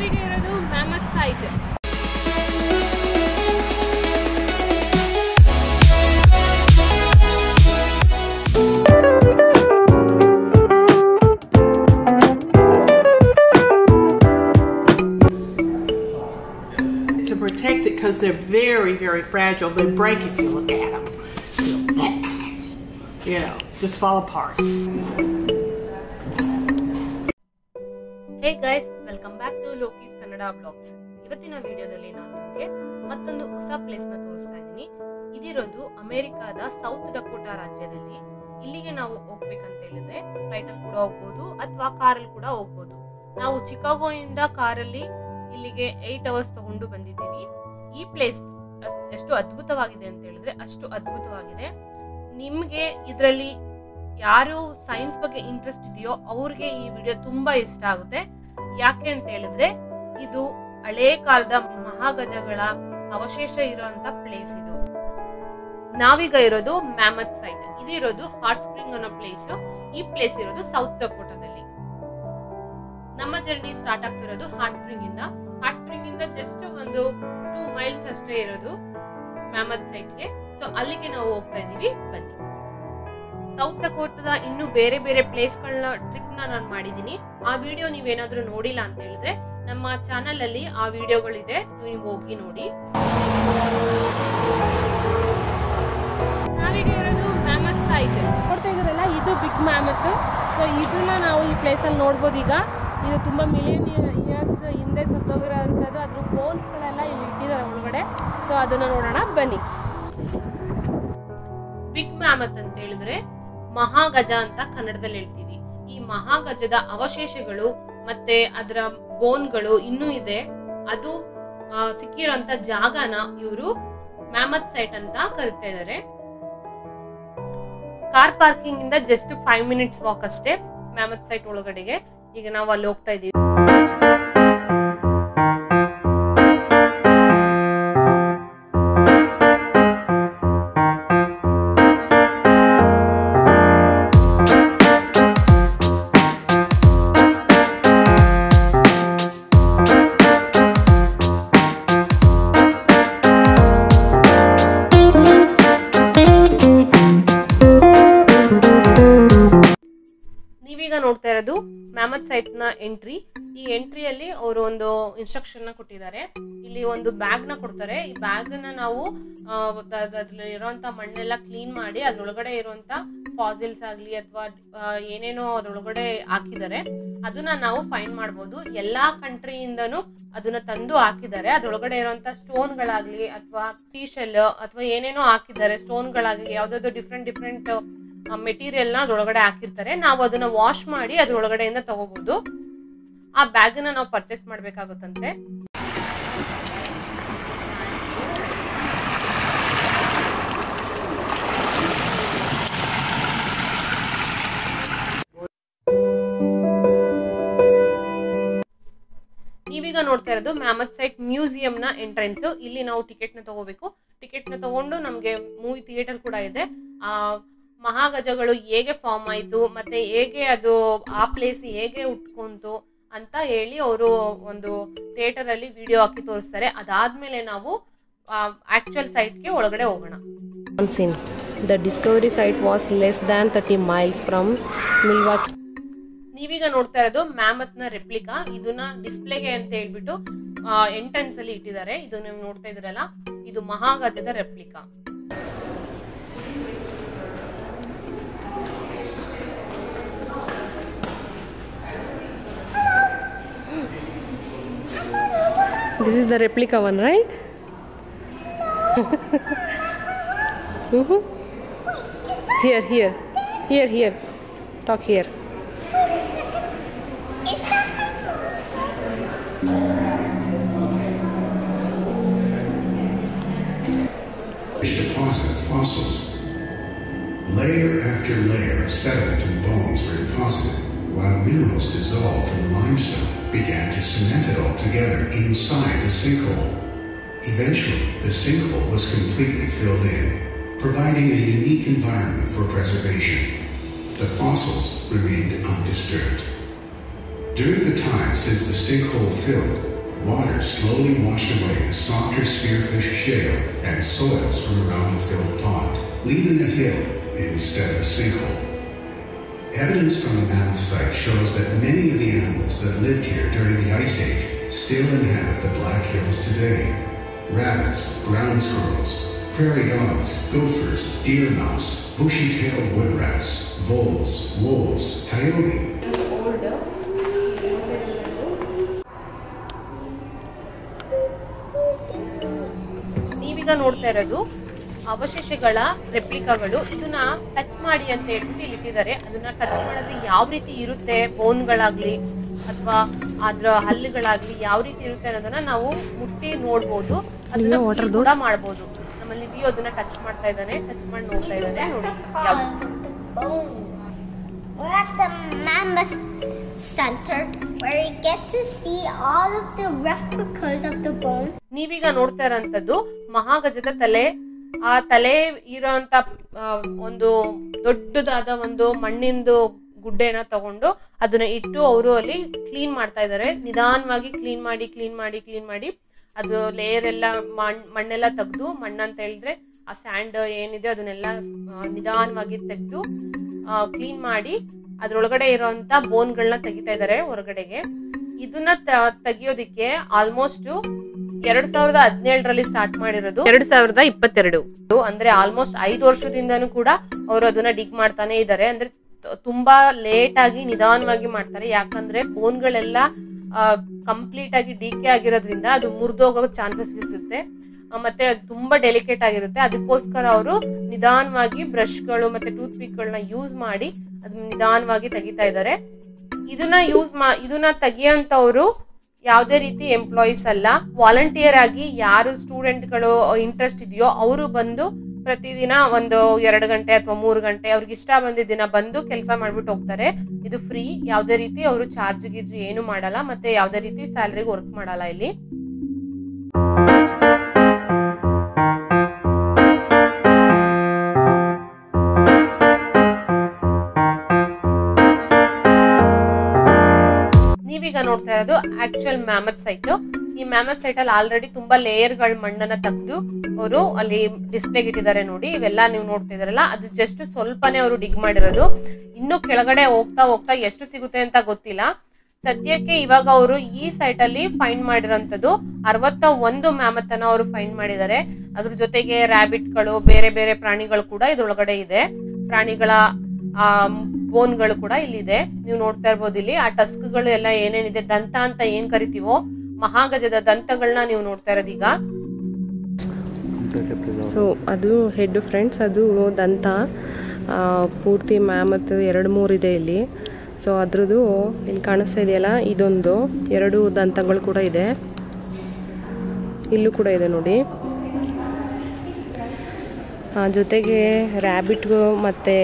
ನಾವೀಗ ಇರೋದು mammoth site to protect it because they're very, very fragile. They break if you look at them. You know, just fall apart. Hey guys Kannada blogs. ಇವತ್ತಿನ ವಿಡಿಯೋದಲ್ಲಿ ನಾನು ನಿಮಗೆ ಮತ್ತೊಂದು ಹೊಸ ಪ್ಲೇಸ್ನ ತೋರಿಸ್ತಾ ಇದ್ದೀನಿ. ಇದಿರೋದು ಅಮೆರಿಕಾದ ಸೌತ್ ಡಕೋಟಾ ರಾಜ್ಯದಲ್ಲಿ. ಇಲ್ಲಿಗೆ ನಾವು ಹೋಗ್ಬೇಕಂತ ಹೇಳಿದ್ರೆ ಫ್ಲೈಟ್ ಅಲ್ಲಿ ಕೂಡ ಹೋಗ್ಬೋದು ಅಥವಾ ಕಾರಲ್ಲಿ ಕೂಡ ಹೋಗ್ಬೋದು. ನಾವು ಚಿಕಾಗೋ ಇಂದ ಕಾರಲ್ಲಿ ಇಲ್ಲಿಗೆ ಏಟ್ ಅವರ್ಸ್ ತಗೊಂಡು ಬಂದಿದ್ದೀವಿ. ಈ ಪ್ಲೇಸ್ ಎಷ್ಟು ಅದ್ಭುತವಾಗಿದೆ ಅಂತ ಹೇಳಿದ್ರೆ ಅಷ್ಟು ಅದ್ಭುತವಾಗಿದೆ. ನಿಮಗೆ ಇದರಲ್ಲಿ ಯಾರು ಸೈನ್ಸ್ ಬಗ್ಗೆ ಇಂಟ್ರೆಸ್ಟ್ ಇದೆಯೋ ಅವ್ರಿಗೆ ಈ ವಿಡಿಯೋ ತುಂಬಾ ಇಷ್ಟ ಆಗುತ್ತೆ. ಯಾಕೆ ಅಂತ ಹೇಳಿದ್ರೆ ಇದು ಹಳೇ ಕಾಲದ ಮಹಾಗಜಗಳ ಅವಶೇಷ ಇರುವಂತ ಪ್ಲೇಸ್ ಇದು. ನಾವೀಗ ಇರೋದು ಮ್ಯಾಮತ್ ಸೈಟ್ ಇದು ಇರೋದು ಹಾಟ್ ಸ್ಪ್ರಿಂಗ್ ಅನ್ನೋ ಪ್ಲೇಸ್ ಈ ಪ್ಲೇಸ್ ಇರೋದು ಸೌತ್ ಡಕೋಟಾದಲ್ಲಿ ನಮ್ಮ ಜರ್ನಿ ಸ್ಟಾರ್ಟ್ ಆಗ್ತಿರೋದು ಹಾಟ್ ಸ್ಪ್ರಿಂಗ್ ಇಂದ. ಹಾಟ್ ಸ್ಪ್ರಿಂಗ್ ಇಂದ ಜಸ್ಟ್ ಒಂದು ಟೂ ಮೈಲ್ಸ್ ಅಷ್ಟೇ ಇರೋದು ಮ್ಯಾಮತ್ ಸೈಟ್ಗೆ ಸೊ ಅಲ್ಲಿಗೆ ನಾವು ಹೋಗ್ತಾ ಇದೀವಿ ಬನ್ನಿ. ಸೌತ್ ಡಕೋಟದ ಇನ್ನು ಬೇರೆ ಬೇರೆ ಪ್ಲೇಸ್ಗಳನ್ನ ಟ್ರಿಪ್ ನಾನು ಮಾಡಿದೀನಿ ಆ ವಿಡಿಯೋ ನೀವೇನಾದ್ರೂ ನೋಡಿಲ್ಲ ಅಂತ ಹೇಳಿದ್ರೆ ನಮ್ಮ ಚಾನಲ್ ಅಲ್ಲಿ ಆ ವಿಡಿಯೋಗಳಿದೆ. ನೀವು ಹೋಗಿ ನೋಡಿ. ನಾವೀಗ ಇರೋದು ಮ್ಯಾಮತ್ ಸೈಟ್. ನೋಡ್ತಾ ಇದ್ದೀರಲ್ಲ, ಇದು ಬಿಗ್ ಮ್ಯಾಮತ್. ಸೊ ಇದನ್ನ ನಾವು ಈ ಪ್ಲೇಸಲ್ಲಿ ನೋಡ್ಬೋದು ಈಗ. ಇದು ತುಂಬ ಮಿಲಿಯನ್ ಇಯರ್ಸ್ ಹಿಂದೆ ಸತ್ತೋಗಿರೋ ಅಂಥದ್ದು ಅದ್ರ ಬೋನ್ಸ್ಗಳೆಲ್ಲ ಇಲ್ಲಿ ಇಟ್ಟಿದ್ದಾರೆ ಒಳಗಡೆ. ಸೊ ಅದನ್ನ ನೋಡೋಣ. ಬನ್ನಿ. ಬಿಗ್ ಮ್ಯಾಮತ್ ಅಂತ ಹೇಳಿದ್ರೆ ಮಹಾಗಜ ಅಂತ ಕನ್ನಡದಲ್ಲಿ ಹೇಳ್ತೀವಿ. ಈ ಮಹಾಗಜದ ಅವಶೇಷಗಳು ಮತ್ತೆ ಅದರ ಬೋನ್ಗಳು ಇನ್ನೂ ಇದೆ. ಅದು ಸಿಕ್ಕಿರೋಂತ ಜಾಗನ ಇವರು ಮ್ಯಾಮತ್ ಸೈಟ್ ಅಂತ ಕರಿತಾ ಇದ್ದಾರೆ ಕಾರ್ ಪಾರ್ಕಿಂಗ್ ಇಂದ ಜಸ್ಟ್ ಫೈವ್ ಮಿನಿಟ್ಸ್ ವಾಕ್ ಅಷ್ಟೇ ಮ್ಯಾಮತ್ ಸೈಟ್ ಒಳಗಡೆಗೆ. ಈಗ ನಾವು ಅಲ್ಲಿ ಹೋಗ್ತಾ ಇದೀವಿ. ಮ್ಯಾಮತ್ ಸೈಟ್ನ ಎಂಟ್ರಿ. ಈ ಎಂಟ್ರಿಯಲ್ಲಿ ಅವರು ಒಂದು ಇನ್ಸ್ಟ್ರಕ್ಷನ್ ಕೊಟ್ಟಿದ್ದಾರೆ. ಇಲ್ಲಿ ಒಂದು ಬ್ಯಾಗ್ನ ಕೊಡ್ತಾರೆ. ಈ ಬ್ಯಾಗ್ನ ನಾವು ಅದ್ರಲ್ಲಿ ಮಣ್ಣೆಲ್ಲ ಕ್ಲೀನ್ ಮಾಡಿ ಅದ್ರೊಳಗಡೆ ಇರುವಂತ ಫಾಸಿಲ್ಸ್ ಆಗಲಿ ಅಥವಾ ಏನೇನೋ ಅದ್ರೊಳಗಡೆ ಹಾಕಿದ್ದಾರೆ. ಅದನ್ನ ನಾವು ಫೈನ್ ಮಾಡ್ಬೋದು. ಎಲ್ಲಾ ಕಂಟ್ರಿಯಿಂದನೂ ಅದನ್ನ ತಂದು ಹಾಕಿದ್ದಾರೆ. ಅದ್ರೊಳಗಡೆ ಇರುವಂತ ಸ್ಟೋನ್ ಗಳಾಗ್ಲಿ ಅಥವಾ ಟೀ ಶೆಲ್ ಅಥವಾ ಏನೇನೋ ಹಾಕಿದ್ದಾರೆ. ಸ್ಟೋನ್ ಗಳಾಗ್ಲಿ, ಯಾವ್ದಾದ್ರು ಡಿಫ್ರೆಂಟ್ ಡಿಫ್ರೆಂಟ್ ಮೆಟೀರಿಯಲ್ನ ಅದ್ರೊಳಗಡೆ ಹಾಕಿರ್ತಾರೆ. ನಾವು ಅದನ್ನ ವಾಶ್ ಮಾಡಿ ಅದ್ರೊಳಗಡೆಯಿಂದ ತಗೋಬಹುದು ಆ ಬ್ಯಾಗನ್ನ ನಾವು ಪರ್ಚೇಸ್ ಮಾಡ್ಬೇಕಾಗುತ್ತಂತೆ. ನೀವೀಗ ನೋಡ್ತಾ ಇರೋದು ಮ್ಯಾಮತ್ ಸೈಟ್ ಮ್ಯೂಸಿಯಂ ನ ಎಂಟ್ರೆನ್ಸ್ ಇಲ್ಲಿ ನಾವು ಟಿಕೆಟ್ನ ತಗೋಬೇಕು. ಟಿಕೆಟ್ನ ತಗೊಂಡು ನಮಗೆ ಮೂವಿ ಥಿಯೇಟರ್ ಕೂಡ ಇದೆ. ಮಹಾಗಜಗಳು ಹೇಗೆ ಫಾರ್ಮ್ ಆಯ್ತು ಮತ್ತೆ ಹೇಗೆ ಅದು ಆ ಪ್ಲೇಸ್ ಹೇಗೆ ಉಟ್ಕೊಂತು ಅಂತ ಹೇಳಿ ಅವರು ಒಂದು ಥಿಯೇಟರ್ ಅಲ್ಲಿ ವಿಡಿಯೋ ಹಾಕಿ ತೋರಿಸ್ತಾರೆ. ಅದಾದ್ಮೇಲೆ ನಾವು ಆಕ್ಚುಯಲ್ ಸೈಟ್ಗೆ ಒಳಗಡೆ ಹೋಗೋಣ. Seen the discovery site was less than 30 miles from Milwaukee. ನೀವೀಗ ನೋಡ್ತಾ ಇರೋದು ಮ್ಯಾಮತ್ನ ನ ರೆಪ್ಲಿಕಾ ಇದನ್ನ ಡಿಸ್ಪ್ಲೇಗೆ ಅಂತ ಹೇಳ್ಬಿಟ್ಟು ಎಂಟ್ರೆನ್ಸ್ ಅಲ್ಲಿ ಇಟ್ಟಿದ್ದಾರೆ. ಇದು ನೀವು ನೋಡ್ತಾ ಇದ್ರಲ್ಲ ಇದು ಮಹಾಗಜದ replica This is the replica one, right? Here, here, here, here. Talk here. deposit fossils. Layer after layer of sediment and bones were deposited, while minerals dissolved from the limestone began to cement it all together inside the sinkhole. Eventually, the sinkhole was completely filled in, providing a unique environment for preservation. The fossils remained undisturbed. During the time since the sinkhole filled, water slowly washed away the softer spearfish shale and soils from around the filled pond, leaving a hill instead of a sinkhole. Evidence from the mammoth site shows that many of the animals that lived here during the Ice Age still inhabit the Black Hills today. Rabbits, ground squirrels, prairie dogs, gophers, deer mouse, bushy-tailed wood rats, voles, wolves, coyote, ನೀವೀಗ ನೋಡ್ತಾ ಇರೋದು ಅವಶೇಷಗಳ ರೆಪ್ಲಿಕಾಗಳು ಇದನ್ನ touch ಮಾಡಿ ಅಂತ ಹೇಳ್ಬಿಟ್ಟು ಇಲ್ಲಿ ಇಟ್ಟಿದ್ದಾರೆ. ಅದನ್ನ ಟಚ್ ಮಾಡಿದ್ರೆ ಯಾವ ರೀತಿ ಇರುತ್ತೆ? ಬೋನ್ಗಳಾಗ್ಲಿ ಅಥವಾ ಅದ್ರ ಹಲ್ಲುಗಳಾಗ್ಲಿ ಯಾವ ರೀತಿ ಇರುತ್ತೆ ಅನ್ನೋದನ್ನ ನಾವು ಮುಟ್ಟಿ ನೋಡ್ಬೋದು. ಅದನ್ನ ಕೂಡ ಮಾಡ್ಬೋದು. ನಮ್ಮಲ್ಲಿ ವಿ ಅದನ್ನ ಟಚ್ ಮಾಡ್ತಾ ಇದ್ದಾನೆ. ಟಚ್ ಮಾಡಿ ನೋಡ್ತಾ ಇದ್ದಾನೆ. ನೋಡಿ ನೀವೀಗ ನೋಡ್ತಾ ಇರೋಂಥದ್ದು ಮಹಾಗಜದ ತಲೆ ಆ ತಲೆ ಇರೋಂಥ ಒಂದು ದೊಡ್ಡದಾದ ಒಂದು ಮಣ್ಣಿಂದು ಗುಡ್ಡೆನ ತಗೊಂಡು ಅದನ್ನ ಇಟ್ಟು ಅವರು ಅಲ್ಲಿ ಕ್ಲೀನ್ ಮಾಡ್ತಾ ಇದ್ದಾರೆ. ನಿಧಾನವಾಗಿ ಕ್ಲೀನ್ ಮಾಡಿ ಕ್ಲೀನ್ ಮಾಡಿ ಕ್ಲೀನ್ ಮಾಡಿ ಅದು ಲೇಯರ್ ಎಲ್ಲ ಮಣ್, ಮಣ್ಣೆಲ್ಲ ತೆಗೆದು, ಮಣ್ಣಂತ ಹೇಳಿದ್ರೆ ಆ ಸ್ಯಾಂಡ್ ಏನಿದೆ ಅದನ್ನೆಲ್ಲ ನಿಧಾನವಾಗಿ ತೆಗೆದು ಕ್ಲೀನ್ ಮಾಡಿ ಅದ್ರೊಳಗಡೆ ಇರೋಂತ ಬೋನ್ಗಳನ್ನ ತೆಗಿತಾ ಇದ್ದಾರೆ ಹೊರಗಡೆಗೆ. ಇದನ್ನ ತೆಗಿಯೋದಿಕ್ಕೆ ಆಲ್ಮೋಸ್ಟ್ ಎರಡ್ ಸಾವಿರದ ಹದಿನೇಳರಲ್ಲಿ ಸ್ಟಾರ್ಟ್ ಮಾಡಿರೋದು. ಎರಡ್ ಸಾವಿರದ ಇಪ್ಪತ್ತೆರಡು. ಅಂದ್ರೆ ಆಲ್ಮೋಸ್ಟ್ ಐದು ವರ್ಷದಿಂದನೂ ಕೂಡ ಅವರು ಅದನ್ನ ಡಿಗ್ ಮಾಡ್ತಾನೆ ಇದ್ದಾರೆ ಅಂದ್ರೆ ತುಂಬಾ ಲೇಟ್ ಆಗಿ ನಿಧಾನವಾಗಿ ಮಾಡ್ತಾರೆ. ಯಾಕಂದ್ರೆ ಬೋನ್ಗಳೆಲ್ಲ ಕಂಪ್ಲೀಟ್ ಆಗಿ ಡಿಕೆ ಆಗಿರೋದ್ರಿಂದ ಅದು ಮುರಿದೋಗೋ ಚಾನ್ಸಸ್ ಇರುತ್ತೆ. ಮತ್ತೆ ಅದು ತುಂಬಾ ಡೆಲಿಕೇಟ್ ಆಗಿರುತ್ತೆ. ಅದಕ್ಕೋಸ್ಕರ ಅವರು ನಿಧಾನವಾಗಿ ಬ್ರಷ್ಗಳು ಮತ್ತೆ ಟೂತ್ ಪಿಕ್ಗಳನ್ನ ಯೂಸ್ ಮಾಡಿ ಅದನ್ನ ನಿಧಾನವಾಗಿ ತೆಗಿತಾ ಇದ್ದಾರೆ ಇದನ್ನ ಯೂಸ್ ಮಾ ಇದನ್ನ ತೆಗಿಯೋಂಥವ್ರು ಯಾವುದೇ ರೀತಿ ಎಂಪ್ಲಾಯೀಸ್ ಅಲ್ಲ ವಾಲಂಟಿಯರ್ ಆಗಿ ಯಾರು ಸ್ಟೂಡೆಂಟ್ಗಳು ಇಂಟ್ರೆಸ್ಟ್ ಇದೆಯೋ ಅವರು ಬಂದು ಪ್ರತಿದಿನ ಒಂದು ಎರಡು ಗಂಟೆ ಅಥವಾ ಮೂರು ಗಂಟೆ ಅವ್ರಿಗೆ ಇಷ್ಟ ಬಂದಿದ್ದ ದಿನ ಬಂದು ಕೆಲಸ ಮಾಡ್ಬಿಟ್ಟು ಹೋಗ್ತಾರೆ. ಇದು ಫ್ರೀ ಯಾವುದೇ ರೀತಿ ಅವರು ಚಾರ್ಜ್ ಗೀರ್ಜ್ ಏನು ಮಾಡಲ್ಲ, ಮತ್ತೆ ಯಾವುದೇ ರೀತಿ ಸ್ಯಾಲ್ರಿಗೆ ವರ್ಕ್ ಮಾಡಲ್ಲ ಇಲ್ಲಿ. ನೋಡ್ತಾ ಇರೋದು ಆಕ್ಚುಯಲ್ ಮ್ಯಾಮತ್ ಸೈಟ್ ಈ ಮ್ಯಾಮತ್ ಸೈಟ್ ಅಲ್ಲಿ ಆಲ್ರೆಡಿ ತುಂಬಾ ಲೇಯರ್ಗಳ ಮಣ್ಣನ್ನ ತೆಗೆದು ಅವರು ಅಲ್ಲಿ ಡಿಸ್ಪ್ಲೇಗೆ ಇಟ್ಟಿದ್ದಾರೆ ನೋಡಿ. ಇವೆಲ್ಲ ನೀವು ನೋಡ್ತಾ ಇದಾರಲ್ಲ ಅದು ಜಸ್ಟ್ ಸ್ವಲ್ಪನೇ ಅವರು ಡಿಗ್ ಮಾಡಿರೋದು. ಇನ್ನು ಕೆಳಗಡೆ ಹೋಗ್ತಾ ಹೋಗ್ತಾ ಎಷ್ಟು ಸಿಗುತ್ತೆ ಅಂತ ಗೊತ್ತಿಲ್ಲ. ಸದ್ಯಕ್ಕೆ ಇವಾಗ ಅವರು ಈ ಸೈಟ್ ಅಲ್ಲಿ ಫೈಂಡ್ ಮಾಡಿರೋಂಥದ್ದು ಅರವತ್ತ ಒಂದು ಮ್ಯಾಮತ್ ಅನ್ನ ಅವರು ಫೈಂಡ್ ಮಾಡಿದ್ದಾರೆ. ಅದ್ರ ಜೊತೆಗೆ ರ್ಯಾಬಿಟ್ಗಳು ಬೇರೆ ಬೇರೆ ಪ್ರಾಣಿಗಳು ಕೂಡ ಇದ್ರೊಳಗಡೆ ಇದೆ. ಪ್ರಾಣಿಗಳ ಬೋನ್ಗಳು ಕೂಡ ಇಲ್ಲಿದೆ. ನೀವು ನೋಡ್ತಾ ಇರ್ಬೋದು ಇಲ್ಲಿ. ಆ ಟಸ್ಕ್ಗಳು ಎಲ್ಲ ಏನೇನಿದೆ, ದಂತ ಅಂತ ಏನ್ ಕರಿತೀವೋ, ಮಹಾಗಜದ ದಂತಗಳನ್ನ ನೀವು ನೋಡ್ತಾ ಇರೋದು ಈಗ. ಸೊ ಅದು ಹೆಡ್ ಫ್ರೆಂಡ್ಸ್ ಅದು ದಂತ ಪೂರ್ತಿ ಮ್ಯಾಮತ್ ಎರಡು ಮೂರು ಇದೆ ಇಲ್ಲಿ. ಸೊ ಅದ್ರದ್ದು ಇಲ್ಲಿ ಕಾಣಿಸ್ತಾ ಇದೆಯಲ್ಲ, ಇದೊಂದು. ಎರಡು ದಂತಗಳು ಕೂಡ ಇದೆ. ಇಲ್ಲೂ ಕೂಡ ಇದೆ ನೋಡಿ. ಜೊತೆಗೆ ರ್ಯಾಬಿಟ್ಗೂ ಮತ್ತು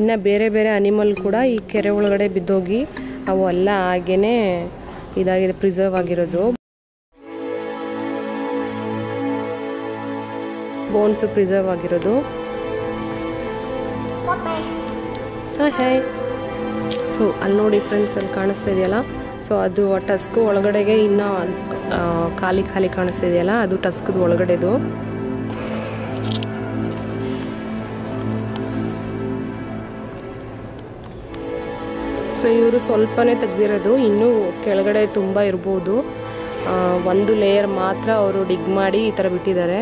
ಇನ್ನು ಬೇರೆ ಬೇರೆ ಅನಿಮಲ್ ಕೂಡ ಈ ಕೆರೆ ಒಳಗಡೆ ಬಿದ್ದೋಗಿ ಅವು ಎಲ್ಲ ಹಾಗೇ ಇದಾಗಿದೆ ಪ್ರಿಸರ್ವ್ ಆಗಿರೋದು. ಬೋನ್ಸು ಪ್ರಿಸರ್ವ್ ಆಗಿರೋದು. ಹಾಂ ಹಾಯ್ ಸೊ ಅಲ್ಲಿ ನೋಡಿ ಫ್ರೆಂಡ್ಸ್ ಅಲ್ಲಿ ಕಾಣಿಸ್ತಾ ಇದೆಯಲ್ಲ? ಸೊ ಅದು ಟಸ್ಕು ಒಳಗಡೆಗೆ ಇನ್ನೂ ಖಾಲಿ ಖಾಲಿ ಕಾಣಿಸ್ತಾ ಇದೆಯಲ್ಲ? ಅದು ಟಸ್ಕದ ಒಳಗಡೆದು. ಸೊ ಇವರು ಸ್ವಲ್ಪನೇ ತೆಗ್ದಿರೋದು, ಇನ್ನೂ ಕೆಳಗಡೆ ತುಂಬ ಇರ್ಬೋದು. ಒಂದು ಲೇಯರ್ ಮಾತ್ರ ಅವರು ಡಿಗ್ ಮಾಡಿ ಈ ಥರ ಬಿಟ್ಟಿದ್ದಾರೆ.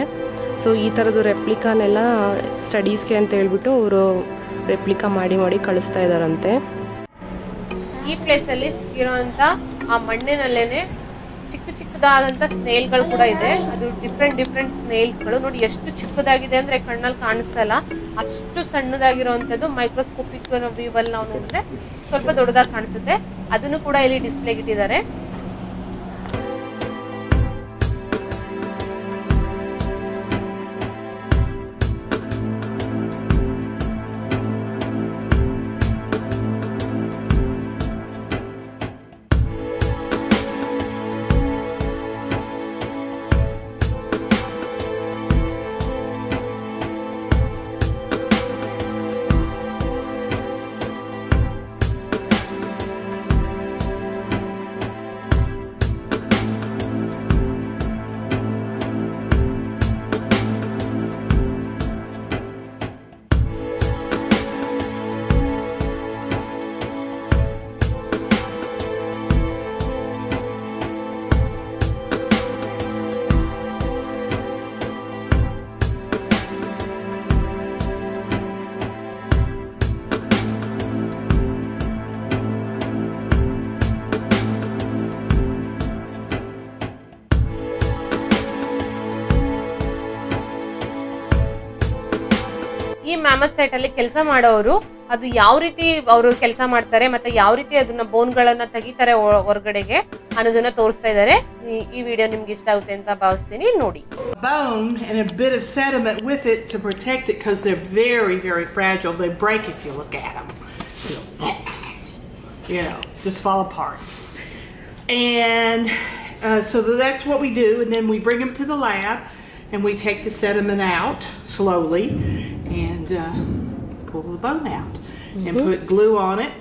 ಸೊ ಈ ಥರದ್ದು ರೆಪ್ಲಿಕಾನೆಲ್ಲ ಸ್ಟಡೀಸ್ಗೆ ಅಂತ ಹೇಳ್ಬಿಟ್ಟು ಅವರು ರೆಪ್ಲಿಕಾ ಮಾಡಿ ಮಾಡಿ ಕಳಿಸ್ತಾ ಇದ್ದಾರಂತೆ. ಈ ಪ್ಲೇಸಲ್ಲಿ ಅಲ್ಲಿ ಸಿಕ್ಕಿರೋಂತ ಆ ಮಣ್ಣಿನಲ್ಲೇನೆ ಚಿಕ್ಕ ಚಿಕ್ಕದಾದಂತ ಸ್ನೇಲ್ಗಳು ಕೂಡ ಇದೆ. ಅದು ಡಿಫ್ರೆಂಟ್ ಡಿಫ್ರೆಂಟ್ ಸ್ನೇಲ್ಸ್ಗಳು. ನೋಡಿ, ಎಷ್ಟು ಚಿಕ್ಕದಾಗಿದೆ ಅಂದ್ರೆ ಕಣ್ಣಲ್ಲಿ ಕಾಣಿಸಲ್ಲ. ಅಷ್ಟು ಸಣ್ಣದಾಗಿರುವಂಥದ್ದು ಮೈಕ್ರೋಸ್ಕೋಪಿಕ್ ವ್ಯೂವಲ್ಲಿ ನಾವು ನೋಡಿದ್ರೆ ಸ್ವಲ್ಪ ದೊಡ್ಡದಾಗಿ ಕಾಣಿಸುತ್ತೆ. ಅದನ್ನು ಕೂಡ ಇಲ್ಲಿ ಡಿಸ್ಪ್ಲೇಗೆ ಇಟ್ಟಿದ್ದಾರೆ. ಮ್ಯಾಮತ್ ಸೈಟ್ ಅಲ್ಲಿ ಕೆಲಸ ಮಾಡೋರು ಅದು ಯಾವ ರೀತಿ ಅವರು ಕೆಲಸ ಮಾಡ್ತಾರೆ ಮತ್ತೆ ಯಾವ ರೀತಿ ಅದನ್ನ ಬೋನ್ಗಳನ್ನ ತೆಗಿತಾರೆ ಹೊರಗಡೆಗೆ ಅನ್ನೋದನ್ನ ತೋರಿಸ್ತಾ ಇದ್ದಾರೆ ಈ- ವಿಡಿಯೋ ನಿಮ್ಗೆ ಇಷ್ಟ ಆಗುತ್ತೆ ಅಂತ ಭಾವಿಸ್ತೀನಿ ನೋಡಿ Bone and a bit of sediment with it to protect it because they're very, very fragile. They break if you look at them. You know, just fall apart. And uh, so that's what we do. And then we bring them to the lab and we take the sediment out slowly and uh, pull the bone out and put glue on it.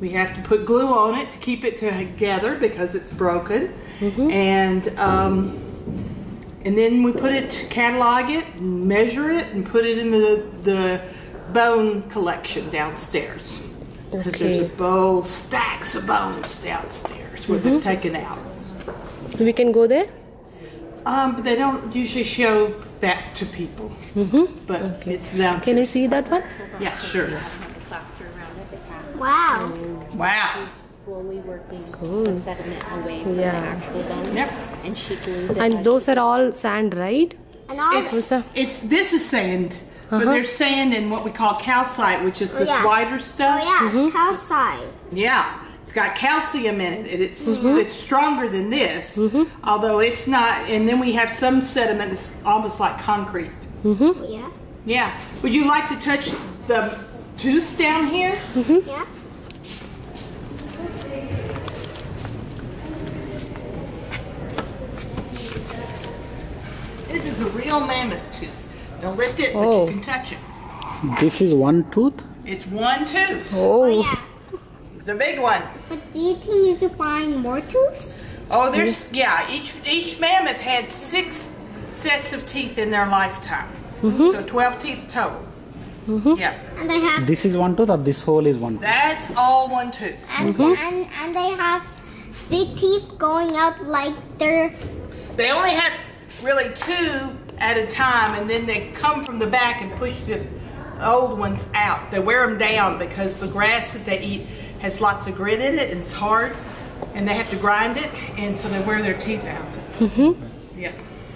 We have to put glue on it to keep it together because it's broken. And um, and then we put it, catalog it, measure it, and put it in the the bone collection downstairs. Because there's a Okay. bowl, stacks of bones downstairs where they're taken out. We can go there? Um, but they don't usually show that to people. Mm-hmm. But it's downstairs. Can I see that one? Yes, sure. Wow. Wow. slowly working Cool. the sediment away from Yeah. the actual bones. Yep. And she glues it And those are all sand, right? And all It's, it's this is sand, but there's sand in what we call calcite, which is this yeah. whiter stuff. oh yeah, calcite. Yeah, it's got calcium in it, and it's mm-hmm. it's stronger than this. Mm-hmm. Although it's not. And then we have some sediment that's almost like concrete. Mm-hmm. Oh, yeah. Yeah. Would you like to touch the tooth down here? Yeah. This is a real mammoth tooth. Don't lift it, but Oh. you can touch it. This is one tooth. It's one tooth. Oh, Oh yeah. It's a big one. But do you think you could find more tooths? Oh, there's yeah. Each each mammoth had six sets of teeth in their lifetime, so twelve teeth total. Mhm. Yeah, And they have This is one tooth, or this whole is one tooth. that's all one tooth. and, and and they have big teeth going out like they're They only have really two at a time, and then they come from the back and push the old ones out. They wear them down because the grass that they eat has lots of grit in it and it's hard, and they have to grind it, and so they wear their teeth out. Mm-hmm. Yeah.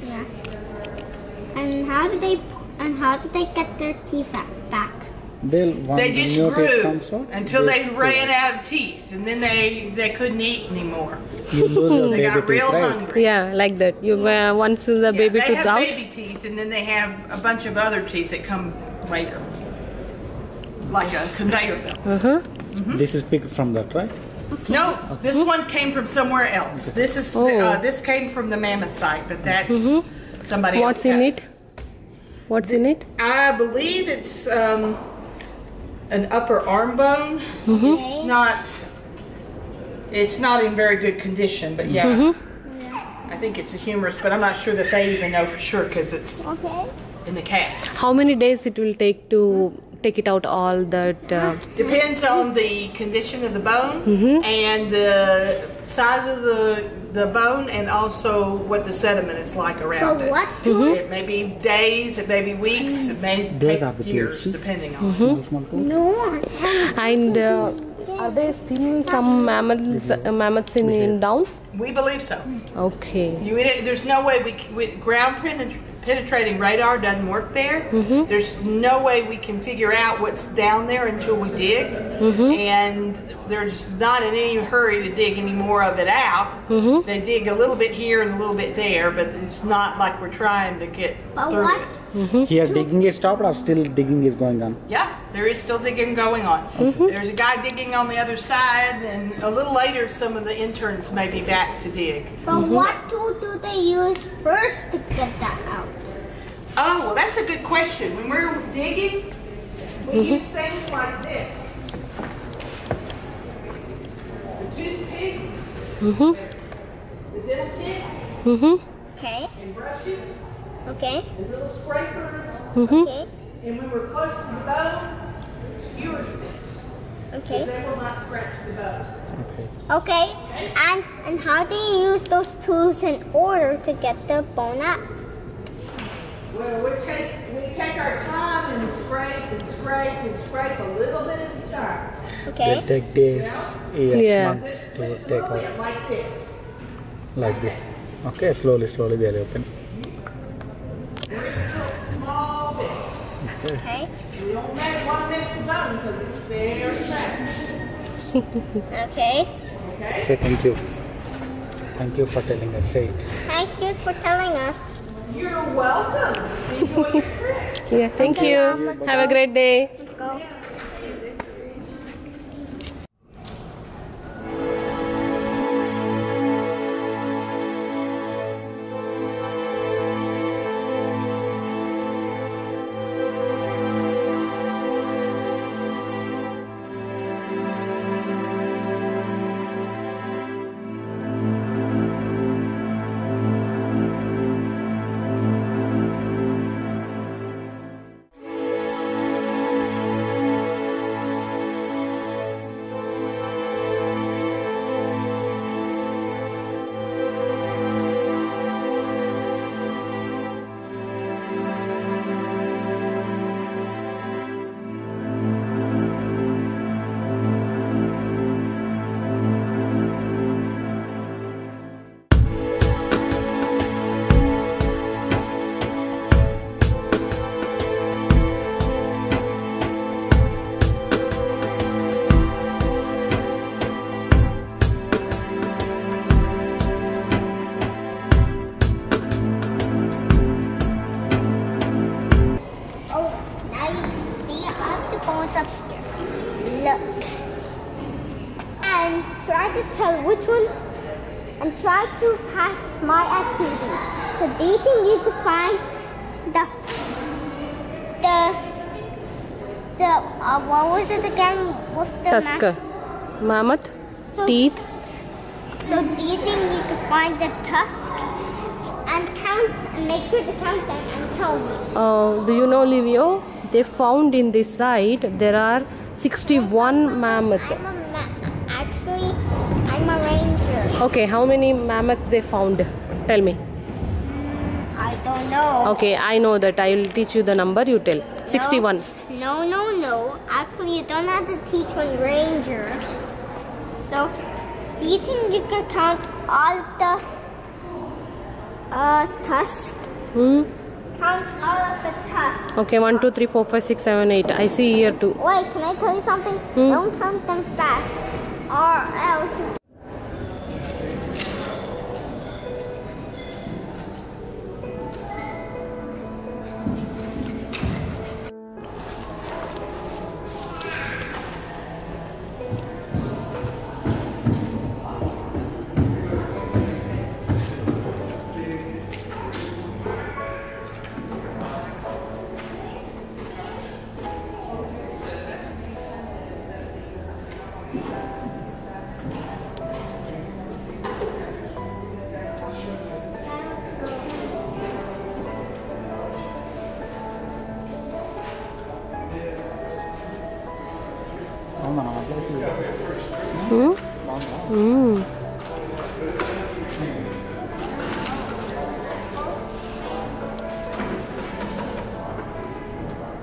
yeah. And how do they and how do they get their teeth back? back? They'll one They the just grew comes out, until they pull ran it. out of teeth, and then they they couldn't eat anymore. You lose your They baby got teeth, real right? hungry. yeah, like that. You uh, once the Yeah, baby they have baby teeth, and then they have a bunch of other teeth that come later, like a conveyor belt. This is picked from that, right? No, this one came from somewhere else. This is Oh. uh, this came from the mammoth site, but that's somebody What's else. in had- it? What's in it? I believe it's um, an upper arm bone. It's not. It's not in very good condition, but yeah. I think it's a humerus, but I'm not sure that they even know for sure because it's Okay. in the cast. How many days it will take to take it out all that? Uh, Depends on the condition of the bone and the size of the the bone, and also what the sediment is like But around it. what tooth? It may be days, it may be weeks, it may Those take years, depending on. Small, small tooth. No. and uh, are there still some mammals, uh, mammoths in, in down? We believe so. Okay. You, there's no way we, we ground penet- penetrating radar doesn't work there. Mm-hmm. There's no way we can figure out what's down there until we dig, mm-hmm. and there's not in any hurry to dig any more of it out. Mm-hmm. They dig a little bit here and a little bit there, but it's not like we're trying to get But through what? it. Here digging is stopped, or still digging is going on. Yeah, there is still digging going on. Mm-hmm. There's a guy digging on the other side, and a little later, some of the interns may be back to dig. But mm-hmm. what tool do they use first to get that out? Oh, well, that's a good question. When we're digging, we mm-hmm. use things like this. The toothpick, the dental pick, Okay. and brushes, Okay. and little scrapers. Okay. And when we're close to the bone, skewer sticks. Okay. They will not scratch the bone. Okay. Okay. And and how do you use those tools in order to get the bone out? Well, we take, we take our time and scrape and scrape and scrape a little bit at a time. Okay. They'll take days, years, Yeah. months to Just a take little out like this. like this. Okay, slowly, slowly they'll open. Okay. We don't make one miss the button because it's very fast. Okay. Say thank you. Thank you for telling us. Say it. Thank you for telling us. You're welcome. Enjoy your trip. Yeah, thank you. Have a great day. Bones up here. Look. And try to tell which one and try to pass my activities. So do you think you could find the the the uh, what was it again with the Tusker. Mammoth. So- Teeth. So do you think you could find the tusk and count and make sure to count them and tell me? Uh, do you know, Livio? They found in this site there are 61 mammoth. I'm ma- actually I'm a ranger. Okay, how many mammoth they found? Tell me. I don't know. Okay, I know that. I will teach you the number. You tell. 61. No, no, no. Actually, you don't have to teach one ranger. So, do you think you can count all the uh tusks? Hmm? Count all of the tusks. Okay, 1, 2, 3, 4, 5, 6, 7, 8. I see here too. Wait, can I tell you something? Hmm? Don't count them fast, or else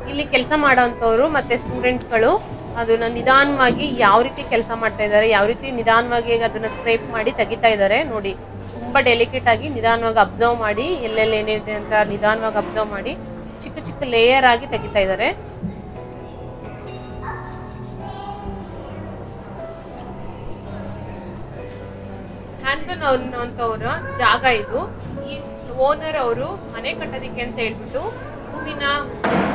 ಇಲ್ಲಿ ಕೆಲಸ ಮಾಡೋಂಥವ್ರು ಮತ್ತು ಸ್ಟೂಡೆಂಟ್ಗಳು ಅದನ್ನ ನಿಧಾನವಾಗಿ ಯಾವ ರೀತಿ ಕೆಲಸ ಮಾಡ್ತಾ ಇದ್ದಾರೆ, ಯಾವ ರೀತಿ ನಿಧಾನವಾಗಿ ಅದನ್ನ ಸ್ಕ್ರೇಪ್ ಮಾಡಿ ತೆಗಿತಾ ಇದ್ದಾರೆ ನೋಡಿ. ತುಂಬಾ ಡೆಲಿಕೇಟ್ ಆಗಿ ನಿಧಾನವಾಗಿ ಅಬ್ಸರ್ವ್ ಮಾಡಿ, ಎಲ್ಲೆಲ್ಲಿ ಏನಿದೆ ಅಂತ ನಿಧಾನವಾಗಿ ಅಬ್ಸರ್ವ್ ಮಾಡಿ, ಚಿಕ್ಕ ಚಿಕ್ಕ ಲೇಯರ್ ಆಗಿ ತೆಗಿತಾ ಇದ್ದಾರೆ. ಹ್ಯಾನ್ಸನ್ ಅನ್ನೋಂಥವ್ರ ಜಾಗ ಇದು. ಈ ಓನರ್ ಅವರು ಮನೆ ಕಟ್ಟೋದಿಕ್ಕೆ ಅಂತ ಹೇಳ್ಬಿಟ್ಟು ಹೂವಿನ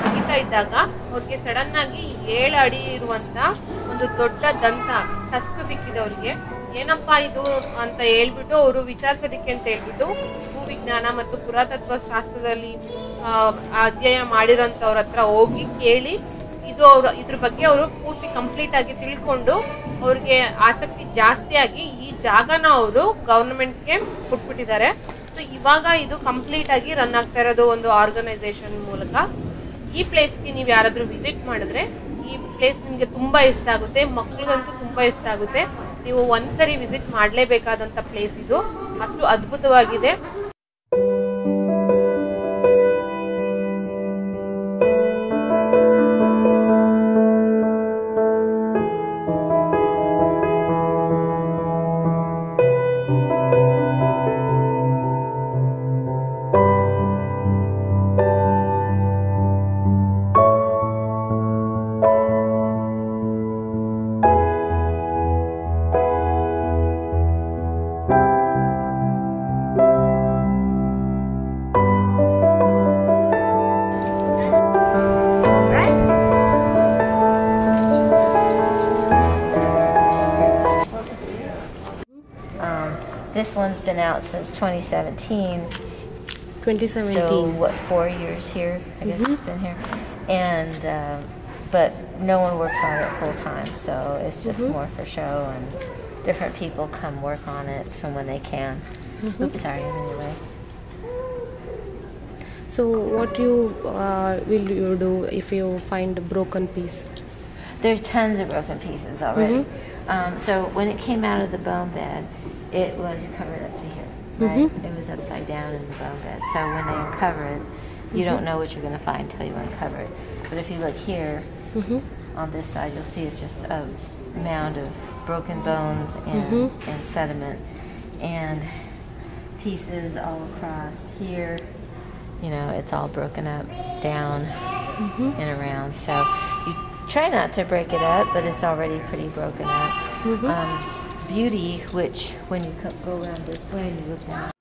ಅಗಿತಾ ಇದ್ದಾಗ ಅವ್ರಿಗೆ ಸಡನ್ ಆಗಿ ಏಳು ಅಡಿ ಇರುವಂತ ಒಂದು ದೊಡ್ಡ ದಂತ ಟಸ್ಕ್ ಸಿಕ್ಕಿದೆ ಅವ್ರಿಗೆ. ಏನಪ್ಪಾ ಇದು ಅಂತ ಹೇಳ್ಬಿಟ್ಟು ಅವರು ವಿಚಾರಿಸೋದಿಕ್ಕೆ ಅಂತ ಹೇಳ್ಬಿಟ್ಟು ಭೂವಿಜ್ಞಾನ ಮತ್ತು ಪುರಾತತ್ವ ಶಾಸ್ತ್ರದಲ್ಲಿ ಅಧ್ಯಯನ ಮಾಡಿರೋಂಥವ್ರ ಹತ್ರ ಹೋಗಿ ಕೇಳಿ ಇದು ಅವರು, ಇದ್ರ ಬಗ್ಗೆ ಅವರು ಪೂರ್ತಿ ಕಂಪ್ಲೀಟ್ ಆಗಿ ತಿಳ್ಕೊಂಡು ಅವ್ರಿಗೆ ಆಸಕ್ತಿ ಜಾಸ್ತಿ ಆಗಿ ಈ ಜಾಗನ ಅವರು ಗೌರ್ಮೆಂಟ್ಗೆ ಕೊಟ್ಬಿಟ್ಟಿದ್ದಾರೆ. ಸೊ ಇವಾಗ ಇದು ಕಂಪ್ಲೀಟ್ ಆಗಿ ರನ್ ಆಗ್ತಾ ಇರೋದು ಒಂದು ಆರ್ಗನೈಸೇಷನ್ ಮೂಲಕ. ಈ ಪ್ಲೇಸ್ಗೆ ನೀವು ಯಾರಾದರೂ ವಿಸಿಟ್ ಮಾಡಿದ್ರೆ, ಈ ಪ್ಲೇಸ್ ನಿಮಗೆ ತುಂಬ ಇಷ್ಟ ಆಗುತ್ತೆ, ಮಕ್ಳಿಗಂತೂ ತುಂಬ ಇಷ್ಟ ಆಗುತ್ತೆ. ನೀವು ಒಂದ್ಸರಿ ವಿಸಿಟ್ ಮಾಡಲೇಬೇಕಾದಂಥ ಪ್ಲೇಸ್ ಇದು. ಅಷ್ಟು ಅದ್ಭುತವಾಗಿದೆ. This one's been out since 2017. 2017. So what, four years here? I guess it's been here, and uh, but no one works on it full time, so it's just more for show, and different people come work on it from when they can. Oops, sorry, I'm in your way. so what you uh, will you do if you find a broken piece There's tons of broken pieces already. Mm-hmm. Um, so when it came out of the bone bed, it was covered up to here, right? Mm-hmm. It was upside down in the bone bed. So when they uncover it, you don't mm-hmm. know what you're going to find until you uncover it. But if you look here on this side, you'll see it's just a mound of broken bones and, and sediment and pieces all across here. You know, it's all broken up down and around. So try not to break it up, but it's already pretty broken up. Um, beauty, which when you go around this way you look down.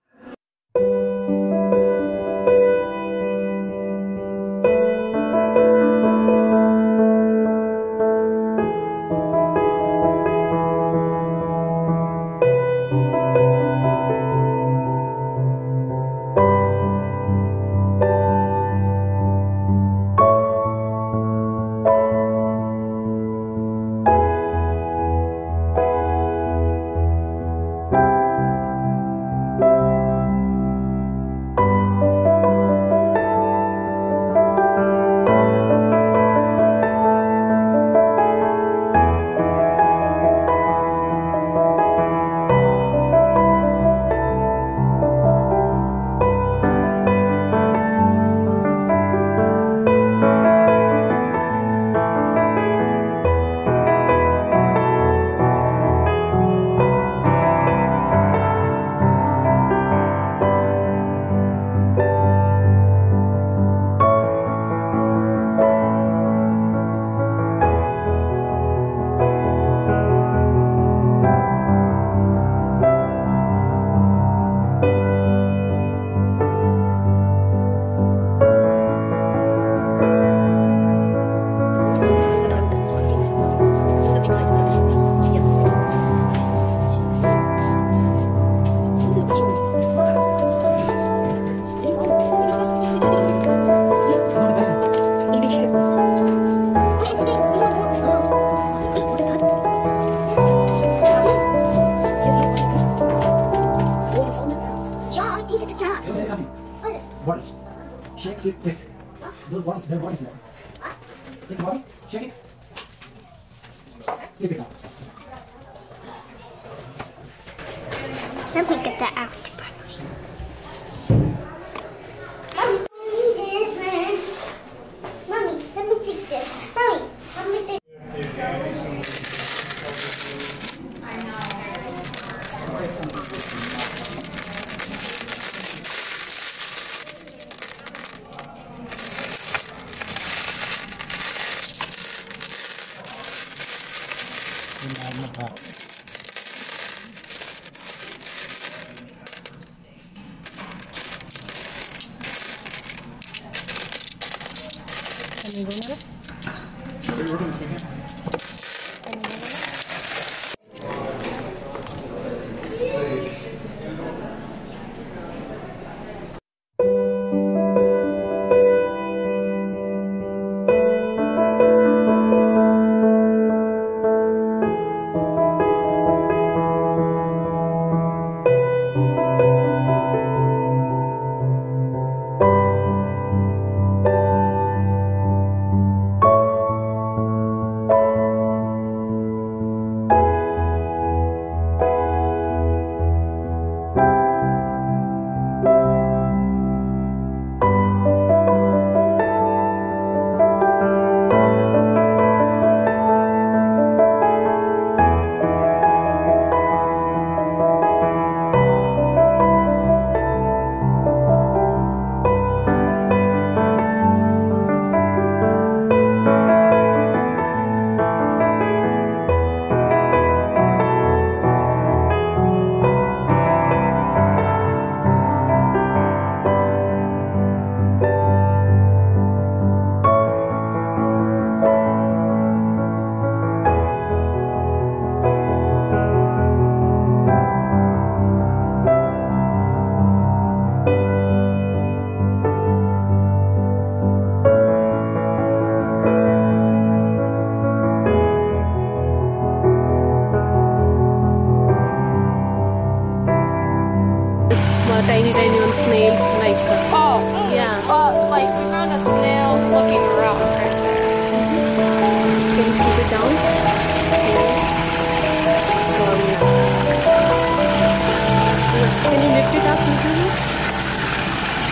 Let me get that out.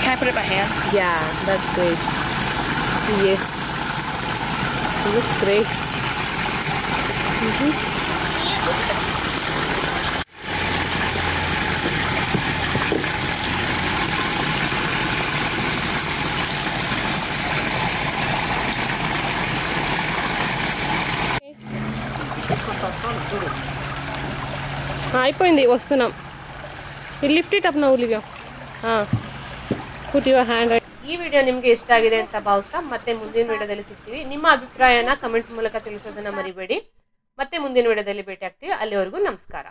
Can I put it in my hand? Yeah, that's great. Yes. It looks great. Mhm. ఆ, అయిపోయింది వస్తున్నాం lift it up నవ్వు లివ్యా put your hand ಈ video ನಿಮಗೆ ಇಷ್ಟ ಆಗಿದೆ ಅಂತ ಭಾವಿಸ್ತಾ ಮತ್ತೆ ಮುಂದಿನ ವಿಡಿಯೋದಲ್ಲಿ ಸಿಗ್ತೀವಿ. ನಿಮ್ಮ ಅಭಿಪ್ರಾಯನ ಕಮೆಂಟ್ ಮೂಲಕ ತಿಳಿಸೋದನ್ನ ಮರಿಬೇಡಿ. ಮತ್ತೆ ಮುಂದಿನ ವಿಡಿಯೋದಲ್ಲಿ ಭೇಟಿ ಆಗ್ತೀವಿ ಅಲ್ಲಿವರೆಗೂ ನಮಸ್ಕಾರ.